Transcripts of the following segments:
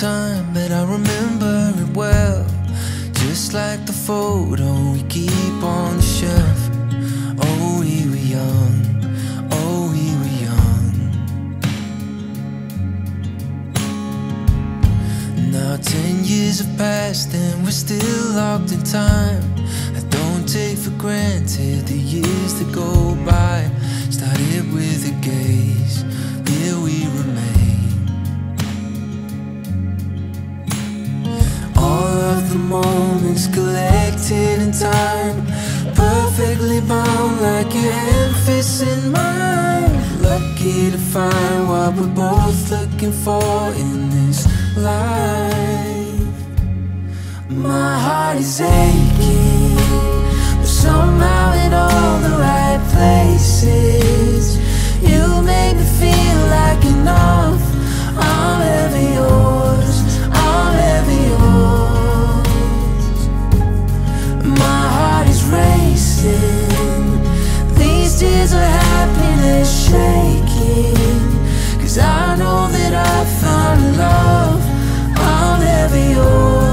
time, but I remember it well. Just like the photo we keep on the shelf. Oh, we were young. Oh, we were young. Now ten years have passed and we're still locked in time. I don't take for granted the years that go like your fits in mine. Lucky to find what we're both looking for in this life. My heart is aching, but somehow in all the right places. You make me feel like enough. I'm ever yours. I'm ever yours. My heart is racing. Happiness shaking. Cause I know that I found love. I'm ever yours.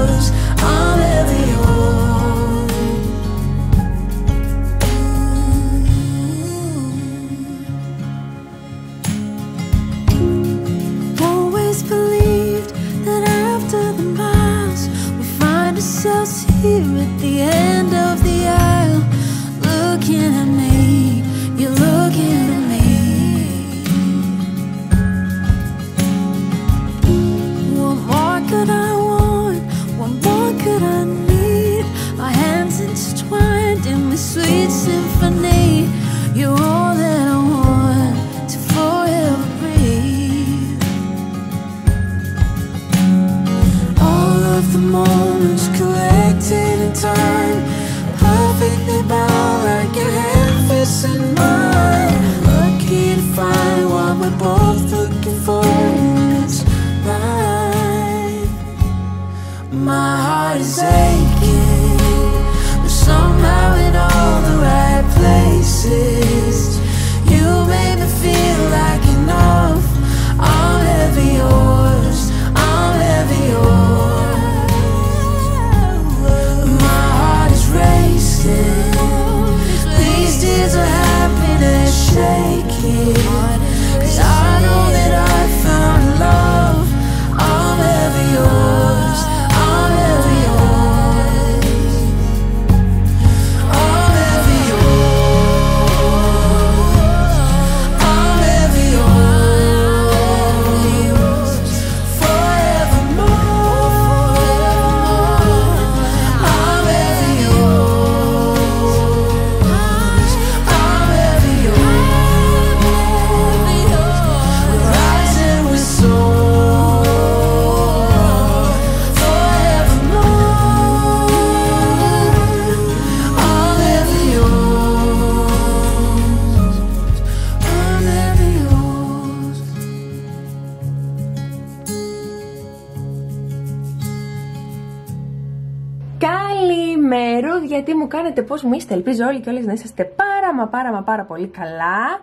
Γιατί μου κάνετε πώς μου είστε, ελπίζω όλοι και όλες να είσαστε πάρα μα πάρα μα πάρα πολύ καλά.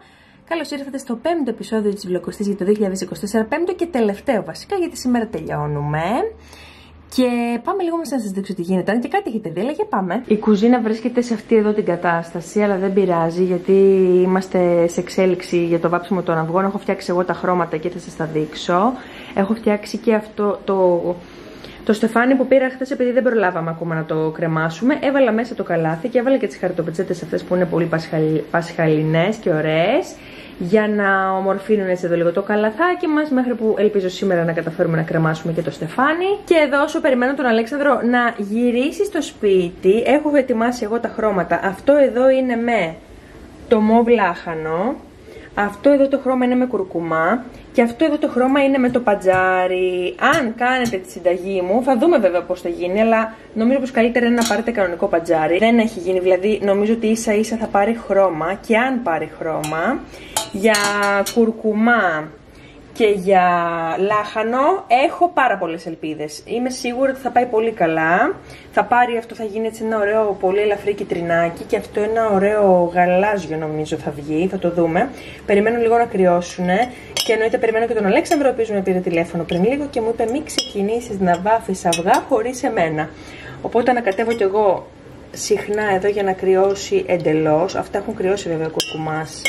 Καλώς ήρθατε στο πέμπτο επεισόδιο της Βλοκοστής για το 2024, πέμπτο και τελευταίο βασικά, γιατί σήμερα τελειώνουμε. Και πάμε λίγο μέσα να σας δείξω τι γίνεται. Αν και κάτι έχετε δει, αλλά για πάμε. Η κουζίνα βρίσκεται σε αυτή εδώ την κατάσταση, αλλά δεν πειράζει, γιατί είμαστε σε εξέλιξη για το βάψιμο των αυγών. Έχω φτιάξει εγώ τα χρώματα και θα σας τα δείξω. Έχω φτιάξει και αυτό το το στεφάνι που πήρα χθες επειδή δεν προλάβαμε ακόμα να το κρεμάσουμε, έβαλα μέσα το καλάθι και έβαλα και τις χαρτοπετσέτες αυτές που είναι πολύ πασχαλινές και ωραίες. Για να ομορφύνουν έτσι εδώ λίγο το καλαθάκι μας, μέχρι που ελπίζω σήμερα να καταφέρουμε να κρεμάσουμε και το στεφάνι. Και εδώ, όσο περιμένω τον Αλέξανδρο να γυρίσει στο σπίτι, έχω ετοιμάσει εγώ τα χρώματα. Αυτό εδώ είναι με το μοβ λάχανο. Αυτό εδώ το χρώμα είναι με κουρκουμά και αυτό εδώ το χρώμα είναι με το πατζάρι. Αν κάνετε τη συνταγή μου, θα δούμε βέβαια πώς θα γίνει, αλλά νομίζω πως καλύτερα είναι να πάρετε κανονικό πατζάρι. Δεν έχει γίνει, δηλαδή νομίζω ότι ίσα ίσα θα πάρει χρώμα και αν πάρει χρώμα, για κουρκουμά και για λάχανο έχω πάρα πολλές ελπίδες. Είμαι σίγουρη ότι θα πάει πολύ καλά. Θα πάρει αυτό, θα γίνει έτσι ένα ωραίο πολύ ελαφρύ κυτρινάκι και αυτό ένα ωραίο γαλάζιο νομίζω θα βγει, θα το δούμε. Περιμένω λίγο να κρυώσουν Και εννοείται περιμένω και τον Αλέξανδρο, ο οποίος με πήρε τηλέφωνο πριν λίγο και μου είπε: Μην ξεκινήσεις να βάφεις αυγά χωρίς εμένα. Οπότε ανακατεύω κι εγώ συχνά εδώ για να κρυώσει εντελώς. Αυτά έχουν κρυώσει βέβαια ο κουρκουμάς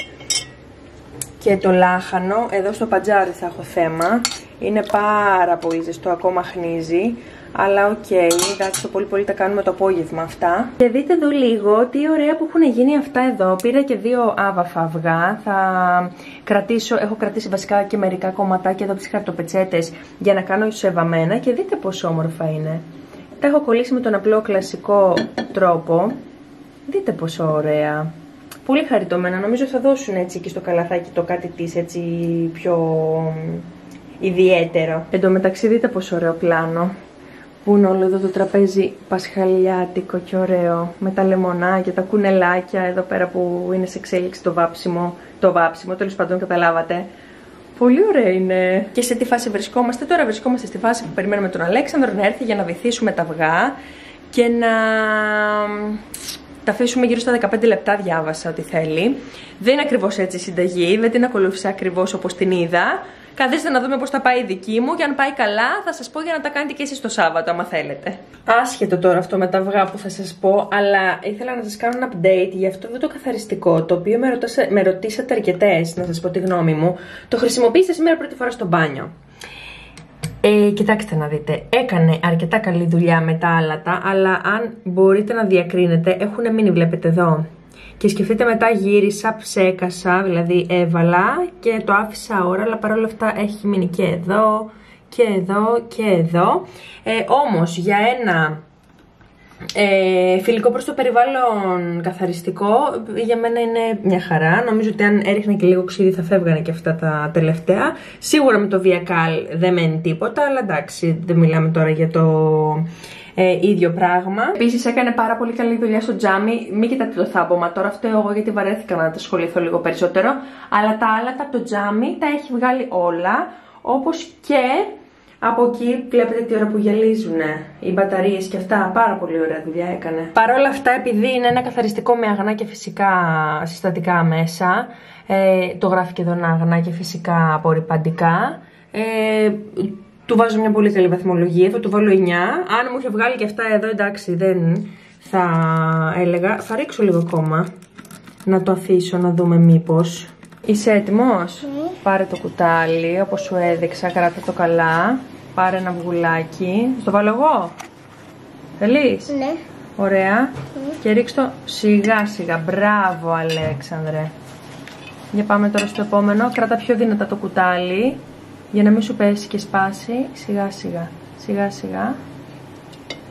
και το λάχανο. Εδώ στο πατζάρι θα έχω θέμα. Είναι πάρα πολύ ζεστό, ακόμα αχνίζει. Αλλά OK, okay, εντάξει, το πολύ πολύ τα κάνουμε το απόγευμα αυτά. Και δείτε εδώ λίγο τι ωραία που έχουν γίνει αυτά εδώ. Πήρα και δύο άβαφα αυγά. Θα κρατήσω, έχω κρατήσει βασικά και μερικά κομματάκια εδώ από τις χαρτοπετσέτες για να κάνω σεβαμένα. Και δείτε πόσο όμορφα είναι. Τα έχω κολλήσει με τον απλό κλασικό τρόπο. Δείτε πόσο ωραία. Πολύ χαριτωμένα. Νομίζω θα δώσουν έτσι και στο καλαθάκι το κάτι της έτσι πιο ιδιαίτερο. Εν τω μεταξύ δείτε πόσο ωραίο πλάνο. Που είναι όλο εδώ το τραπέζι πασχαλιάτικο και ωραίο. Με τα λεμονάκια, τα κουνελάκια εδώ πέρα που είναι σε εξέλιξη το βάψιμο. Το βάψιμο, τέλος πάντων καταλάβατε. Πολύ ωραία είναι. Και σε τι φάση βρισκόμαστε. Τώρα; Βρισκόμαστε στη φάση που περιμένουμε τον Αλέξανδρο να έρθει για να βυθίσουμε τα αυγά και να τα αφήσουμε γύρω στα 15 λεπτά, διάβασα ότι θέλει. Δεν είναι ακριβώς έτσι η συνταγή, δεν την ακολούθησα ακριβώς όπως την είδα. Καθίστε να δούμε πώς θα πάει η δική μου και αν πάει καλά θα σας πω για να τα κάνετε και εσείς το Σάββατο, άμα θέλετε. Άσχετο τώρα αυτό με τα αυγά που θα σας πω, αλλά ήθελα να σας κάνω ένα update για αυτό εδώ το καθαριστικό, το οποίο με, ρωτάσα, με ρωτήσατε αρκετές, να σας πω τη γνώμη μου. Το χρησιμοποίησα σήμερα πρώτη φορά στο μπάνιο. Ε, κοιτάξτε να δείτε, έκανε αρκετά καλή δουλειά με τα άλατα, αλλά αν μπορείτε να διακρίνετε, έχουν μείνει, βλέπετε εδώ. Και σκεφτείτε μετά γύρισα, ψέκασα, δηλαδή έβαλα και το άφησα ώρα, αλλά παρόλα αυτά έχει μείνει και εδώ και εδώ και εδώ. Ε, όμως για ένα ε, φιλικό προς το περιβάλλον καθαριστικό για μένα είναι μια χαρά. Νομίζω ότι αν έριχνα και λίγο ξύδι θα φεύγανε και αυτά τα τελευταία. Σίγουρα με το Viacal δεν μένει τίποτα, αλλά εντάξει δεν μιλάμε τώρα για το ε, ίδιο πράγμα. Επίσης έκανε πάρα πολύ καλή δουλειά στο τζάμι. Μην κοιτάτε το θάμπομα τώρα, αυτό εγώ γιατί βαρέθηκα να τα ασχοληθώ λίγο περισσότερο. Αλλά τα άλλα από το τζάμι τα έχει βγάλει όλα. Όπως και από εκεί βλέπετε τι ώρα που γυαλίζουν οι μπαταρίες και αυτά. Πάρα πολύ ωραία δουλειά έκανε. Παρ' όλα αυτά, επειδή είναι ένα καθαριστικό με αγνά και φυσικά συστατικά μέσα, ε, το γράφει και εδώ ένα αγνά και φυσικά απορριπαντικά. Ε, του βάζω μια πολύ καλή βαθμολογία, θα του βάλω 9. Αν μου είχε βγάλει και αυτά εδώ, εντάξει, δεν θα έλεγα. Θα ρίξω λίγο ακόμα, να το αφήσω να δούμε μήπως. Είσαι έτοιμος; Ναι. Πάρε το κουτάλι, όπως σου έδειξα, κράτα το καλά. Πάρε ένα βουλάκι. Στο βάλω εγώ; Θέλεις; Ναι. Ωραία. Ναι. Και ρίξ το σιγά σιγά. Μπράβο, Αλέξανδρε. Για πάμε τώρα στο επόμενο. Κράτα πιο δυνατά το κουτάλι. Για να μην σου πέσει και σπάσει. Σιγά σιγά. Σιγά σιγά.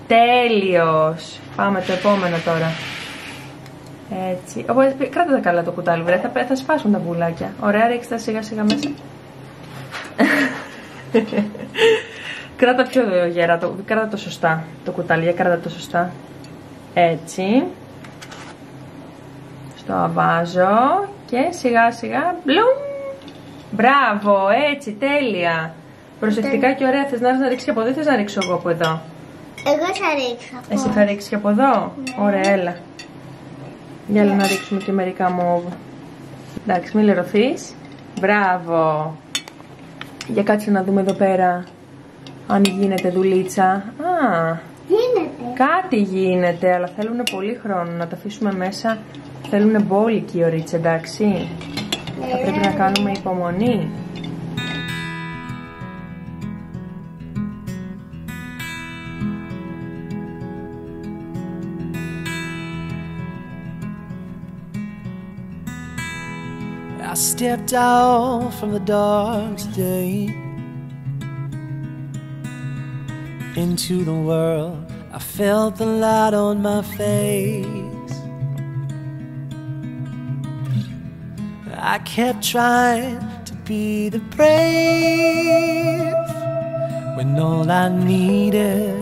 Τέλειος. Πάμε το επόμενο τώρα. Έτσι. Οπότε κράτα τα καλά το κουτάλι, βρε. Θα, θα σπάσουν τα βουλάκια. Ωραία, ρίξτε τα σιγά σιγά μέσα. κράτα πιο γερά, το, κράτα το σωστά το κουτάλι, για κράτα το σωστά. Έτσι. Στο βάζω και σιγά σιγά μπλουμ. Μπράβο, έτσι, τέλεια. Προσεκτικά και ωραία. Θες να, να ρίξεις και από εδώ ή θες να ρίξω εγώ από εδώ; Εγώ θα ρίξω από Εσύ θα ρίξεις και από εδώ; Ναι. Ωραία, έλα. Για να ρίξουμε και μερικά μόβ. Εντάξει, μην λερωθείς. Μπράβο. Για κάτσε να δούμε εδώ πέρα αν γίνεται δουλίτσα. Α, γίνεται. Κάτι γίνεται, αλλά θέλουν πολύ χρόνο να τα αφήσουμε μέσα. Θέλουν μπόλικη ωρίτσα, εντάξει. Θα πρέπει να κάνουμε υπομονή. Stepped out from the dark today into the world. I felt the light on my face. I kept trying to be the brave when all I needed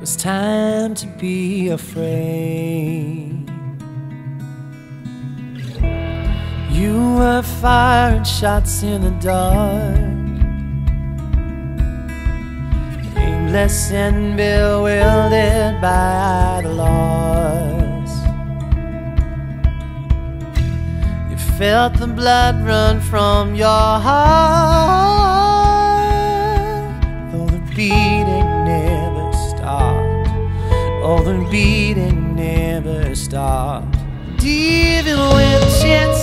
was time to be afraid. You were firing shots in the dark, aimless and bewildered by the loss. You felt the blood run from your heart. Though the beating never stopped, oh, the beating never stopped. Even when chances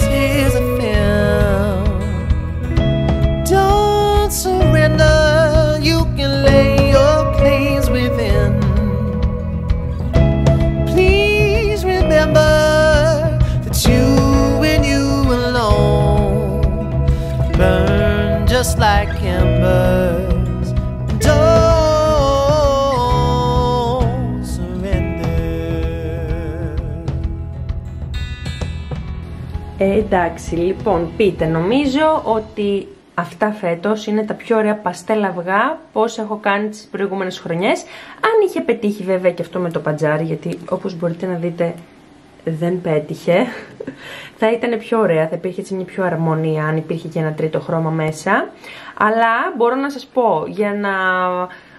Ε, εντάξει, λοιπόν, πείτε. Νομίζω ότι αυτά φέτος είναι τα πιο ωραία παστέλ αυγά πώς έχω κάνει τις προηγούμενες χρονιές. Αν είχε πετύχει βέβαια και αυτό με το παντζάρι, γιατί όπως μπορείτε να δείτε δεν πέτυχε. θα ήταν πιο ωραία, θα υπήρχε έτσι μια πιο αρμονία αν υπήρχε και ένα τρίτο χρώμα μέσα. Αλλά μπορώ να σας πω, για να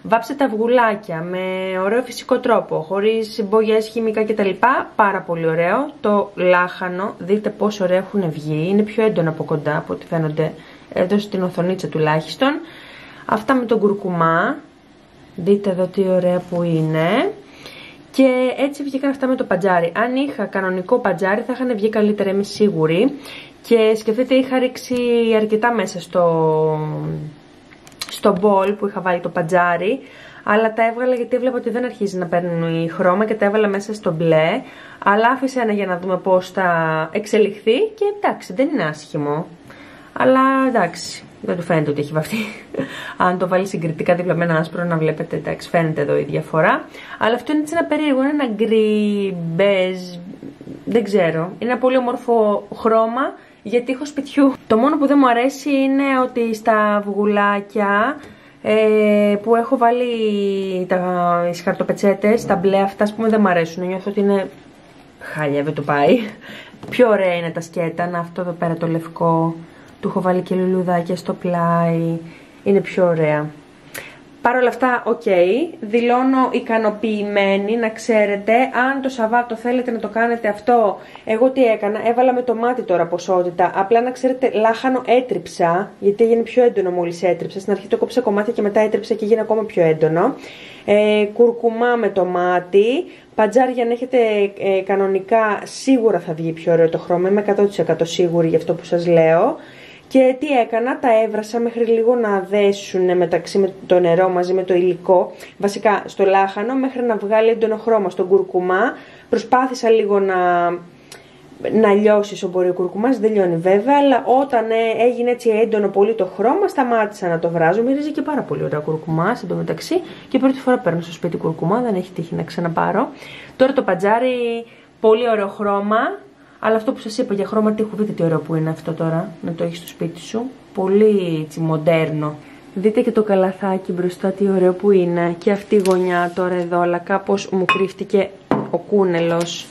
βάψετε τα αυγουλάκια με ωραίο φυσικό τρόπο, χωρίς μπογιές χημικά κτλ. Πάρα πολύ ωραίο. Το λάχανο, δείτε πόσο ωραία έχουν βγει. Είναι πιο έντονα από κοντά από ό,τι φαίνονται εδώ στην οθονίτσα τουλάχιστον. Αυτά με τον κουρκουμά. Δείτε εδώ τι ωραία που είναι. Και έτσι βγήκαν αυτά με το παντζάρι. Αν είχα κανονικό παντζάρι θα είχαν βγει καλύτερα, είμαι σίγουρη. Και σκεφτείτε, είχα ρίξει αρκετά μέσα στο, στο μπολ που είχα βάλει το παντζάρι. Αλλά τα έβγαλα γιατί έβλεπα ότι δεν αρχίζει να παίρνουν η χρώμα και τα έβαλα μέσα στο μπλε. Αλλά άφησα ένα για να δούμε πώς θα εξελιχθεί και εντάξει, δεν είναι άσχημο. Αλλά εντάξει, δεν του φαίνεται ότι έχει βαφτεί. Αν το βάλει συγκριτικά δίπλα με ένα άσπρο, να βλέπετε, εντάξει, φαίνεται εδώ η διαφορά. Αλλά αυτό είναι έτσι ένα περίεργο, είναι ένα γκρι, μπέζ, δεν ξέρω. Είναι ένα πολύ όμορφο χρώμα για τείχο σπιτιού. Το μόνο που δεν μου αρέσει είναι ότι στα αυγουλάκια ε, που έχω βάλει τα τις χαρτοπετσέτες, τα μπλε αυτά, ας πούμε, δεν μου αρέσουν. Νιώθω ότι είναι χάλια, δεν το πάει. Πιο ωραία είναι τα σκέτα, να αυτό εδώ πέρα το λευκό του έχω βάλει και λουλουδάκια στο πλάι. Είναι πιο ωραία. Παρ' όλα αυτά, οκ. Δηλώνω ικανοποιημένη, να ξέρετε. Αν το Σαββάτο θέλετε να το κάνετε αυτό, εγώ τι έκανα. Έβαλα με το μάτι τώρα ποσότητα. Απλά να ξέρετε, λάχανο έτριψα, γιατί έγινε πιο έντονο μόλις έτριψα. Στην αρχή το 'κοψα κομμάτια και μετά έτριψα και έγινε ακόμα πιο έντονο. Ε, κουρκουμά με το μάτι. Παντζάρι, αν έχετε ε, κανονικά, σίγουρα θα βγει πιο ωραίο το χρώμα. Είμαι 100% σίγουρη για αυτό που σας λέω. Και τι έκανα, τα έβρασα μέχρι λίγο να δέσουν μεταξύ με το νερό μαζί με το υλικό, βασικά στο λάχανο, μέχρι να βγάλει έντονο χρώμα στον κουρκουμά. Προσπάθησα λίγο να, να λιώσεις όσο μπορεί ο κουρκουμάς, δεν λιώνει βέβαια, αλλά όταν ε, έγινε έτσι έντονο πολύ το χρώμα, σταμάτησα να το βράζω. Μυρίζει και πάρα πολύ ωραία κουρκουμάς εντωμεταξύ και πρώτη φορά παίρνω στο σπίτι κουρκουμά, δεν έχει τύχει να ξαναπάρω. Τώρα το πατζάρι, πολύ ωραίο χρώμα, αλλά αυτό που σας είπα για χρώμα τείχου, δείτε τι ωραίο που είναι αυτό τώρα, να το έχεις στο σπίτι σου. Πολύ έτσι μοντέρνο. Δείτε και το καλαθάκι μπροστά τι ωραίο που είναι. Και αυτή η γωνιά τώρα εδώ, αλλά κάπως μου κρύφτηκε ο κούνελος.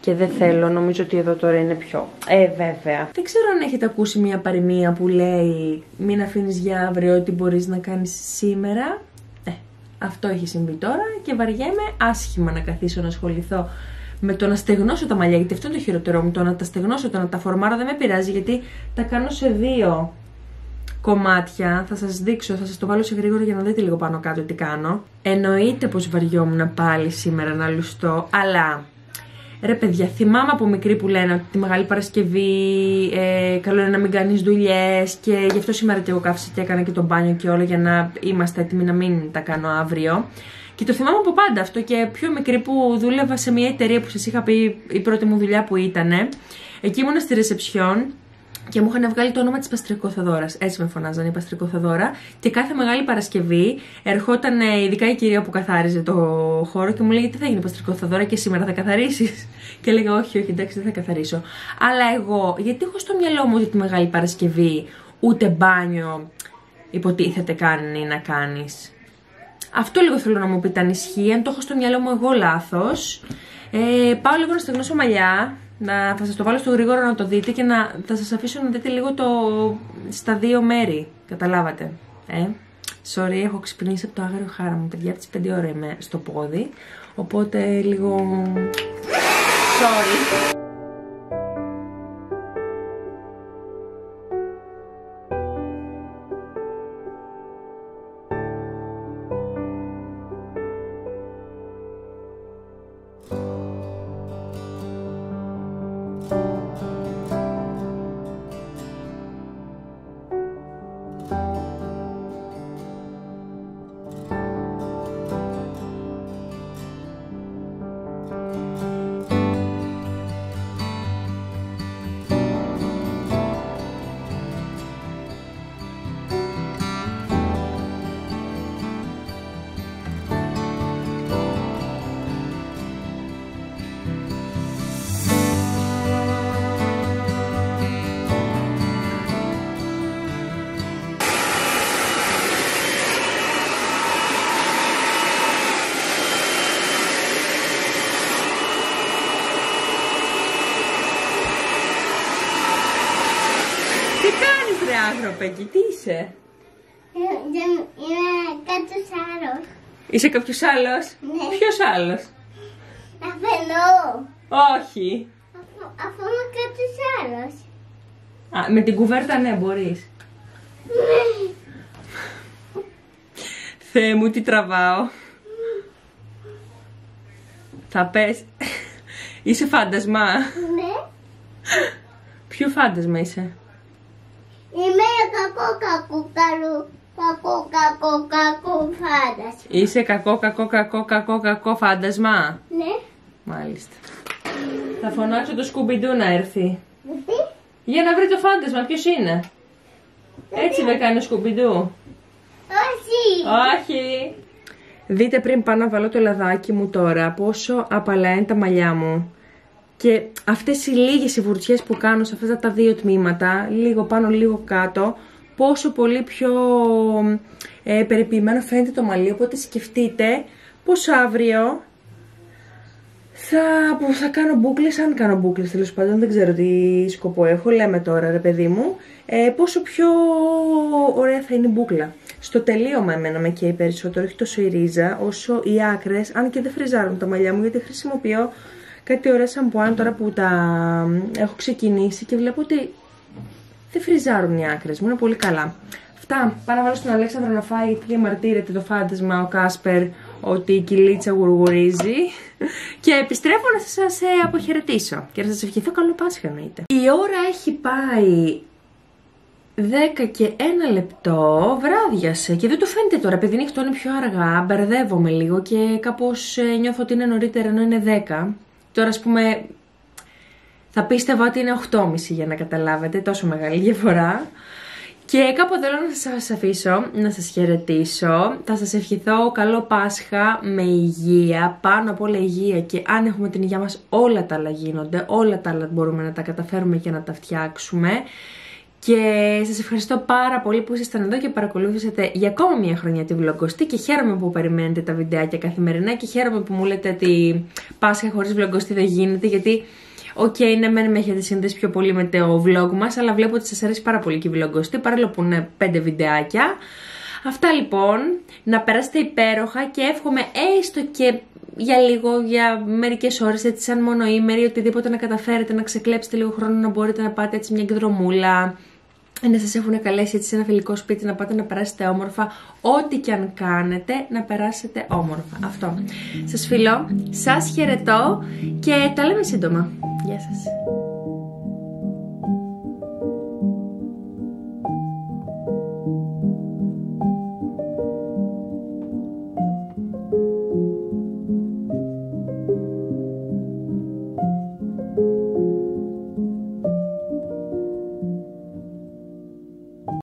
Και δεν θέλω, νομίζω ότι εδώ τώρα είναι πιο. Ε, βέβαια. Δεν ξέρω αν έχετε ακούσει μια παροιμία που λέει Μην αφήνεις για αύριο ό,τι μπορείς να κάνεις σήμερα. Ε, αυτό έχει συμβεί τώρα και βαριέμαι άσχημα να καθίσω να ασχοληθώ με το να στεγνώσω τα μαλλιά, γιατί αυτό είναι το χειρότερό μου. Το να τα στεγνώσω, το να τα φορμάρω δεν με πειράζει, γιατί τα κάνω σε δύο κομμάτια. Θα σας δείξω, θα σας το βάλω σε γρήγορα για να δείτε λίγο πάνω κάτω τι κάνω. Εννοείται πως βαριόμουν πάλι σήμερα να λουστώ, αλλά Ρε παιδιά, θυμάμαι από μικρή που λένε ότι τη Μεγάλη Παρασκευή ε, καλό είναι να μην κάνεις δουλειές και γι' αυτό σήμερα και εγώ κάθισα και έκανα και το μπάνιο και όλα για να είμαστε έτοιμοι να μην τα κάνω αύριο. Και το θυμάμαι από πάντα αυτό και πιο μικρή που δούλευα σε μια εταιρεία που σας είχα πει η πρώτη μου δουλειά που ήταν. Εκεί ήμουν στη ρεσεψιόν και μου είχαν βγάλει το όνομα της Παστρικοθοδόρα. Έτσι με φωνάζανε η Παστρικοθοδόρα. Και κάθε Μεγάλη Παρασκευή ερχόταν ε, ειδικά η κυρία που καθάριζε το χώρο και μου λέει: Τι θα γίνει Παστρικοθοδόρα και σήμερα θα καθαρίσεις; Και έλεγα: Όχι, όχι, εντάξει, δεν θα καθαρίσω. Αλλά εγώ, γιατί έχω στο μυαλό μου ότι τη Μεγάλη Παρασκευή ούτε μπάνιο υποτίθεται κάνει να κάνεις; Αυτό λίγο θέλω να μου πείτε αν ισχύει, αν το έχω στο μυαλό μου εγώ λάθος. Ε, πάω λίγο να στεγνώσω μαλλιά, να, θα σας το βάλω στο γρήγορο να το δείτε και να, θα σας αφήσω να δείτε λίγο το, στα δύο μέρη, καταλάβατε. Ε. Sorry, έχω ξυπνήσει από το άγριο χάρα μου, παιδιά, από τις 5 ώρα είμαι στο πόδι, οπότε λίγο... Sorry. Ξέρω, Πέκη, τι είσαι; Ε, δεν είμαι κάποιος άλλος. Είσαι κάποιος άλλος; Ναι. Ποιος άλλος; Αφενό. Όχι. Αφού, αφού είμαι κάποιος άλλος. Α, με την κουβέρτα ναι, μπορείς. Θεέ μου, τι τραβάω. Θα πες. Είσαι φάντασμα. Ναι. Ποιο φάντασμα είσαι; Είμαι κακό κακό καλό. Κακό κακό κακό φάντασμα. Είσαι κακό, κακό, κακό, κακό, κακό φάντασμα. Ναι. Μάλιστα. Θα φωνάξω το σκουμπιντού να έρθει. Γιατί; Για να βρει το φάντασμα, ποιος είναι. Έτσι με κάνει ο σκουμπιντού. Όχι. Όχι. Δείτε πριν πάω να βάλω το λαδάκι μου τώρα πόσο απαλά είναι τα μαλλιά μου. Και αυτές οι λίγες οι βουρτσιές που κάνω σε αυτά τα δύο τμήματα, λίγο πάνω λίγο κάτω, πόσο πολύ πιο ε, περιποιημένο φαίνεται το μαλλί. Οπότε σκεφτείτε πως αύριο θα, που θα κάνω μπούκλες, αν κάνω μπούκλες τέλος πάντων, δεν ξέρω τι σκοπό έχω, λέμε τώρα ρε παιδί μου, ε, πόσο πιο ωραία θα είναι η μπούκλα. Στο τελείωμα εμένα με καίει περισσότερο, όχι τόσο η ρίζα, όσο οι άκρες, αν και δεν φριζάρουν τα μαλλιά μου, γιατί χρησιμοποιώ κάτι ωραία σαμπουάν τώρα που τα έχω ξεκινήσει και βλέπω ότι δεν φριζάρουν οι άκρες μου, είναι πολύ καλά. Αυτά, πάω να βάλω στον Αλέξανδρο να φάει, γιατί διαμαρτύρεται το φάντασμα ο Κάσπερ ότι η κυλίτσα γουργουρίζει. Και επιστρέφω να σας ε, αποχαιρετήσω και να σας ευχηθώ καλό Πάσχα εννοείται. Η ώρα έχει πάει 10 και 1 λεπτό βράδιασε και δεν το φαίνεται τώρα, επειδή νυχτώνει πιο αργά, μπερδεύομαι λίγο και κάπως ε, νιώθω ότι είναι νωρίτερα ενώ είναι 10. Τώρα ας πούμε θα πίστευα ότι είναι 8.30 για να καταλάβετε, τόσο μεγάλη διαφορά. Και κάπου εδώ να σας αφήσω, να σας χαιρετήσω. Θα σας ευχηθώ καλό Πάσχα με υγεία, πάνω απ' όλα υγεία και αν έχουμε την υγεία μας όλα τα άλλα γίνονται, όλα τα άλλα μπορούμε να τα καταφέρουμε και να τα φτιάξουμε. Και σας ευχαριστώ πάρα πολύ που ήσασταν εδώ και παρακολούθησατε για ακόμα μια χρονιά τη βλογκοστή και χαίρομαι που περιμένετε τα βιντεάκια καθημερινά και χαίρομαι που μου λέτε ότι Πάσχα χωρίς βλογκοστή δεν γίνεται γιατί OK, okay, ναι, μεν με έχετε συνδέσει πιο πολύ με το vlog μας, αλλά βλέπω ότι σας αρέσει πάρα πολύ και η βλογκοστή, παρόλο που είναι πέντε βιντεάκια. Αυτά λοιπόν, να περάσετε υπέροχα και εύχομαι έστω και για λίγο, για μερικές ώρες, έτσι σαν μονοήμερη, οτιδήποτε να καταφέρετε να ξεκλέψετε λίγο χρόνο να μπορείτε να πάτε έτσι μια εκδρομούλα, να σας έχουν καλέσει έτσι σε ένα φιλικό σπίτι, να πάτε να περάσετε όμορφα, ό,τι και αν κάνετε, να περάσετε όμορφα. Αυτό. Σας φιλώ, σας χαιρετώ και τα λέμε σύντομα. Γεια σας.